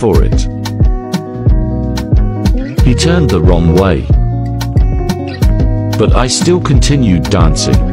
for it. He turned the wrong way. But I still continued dancing.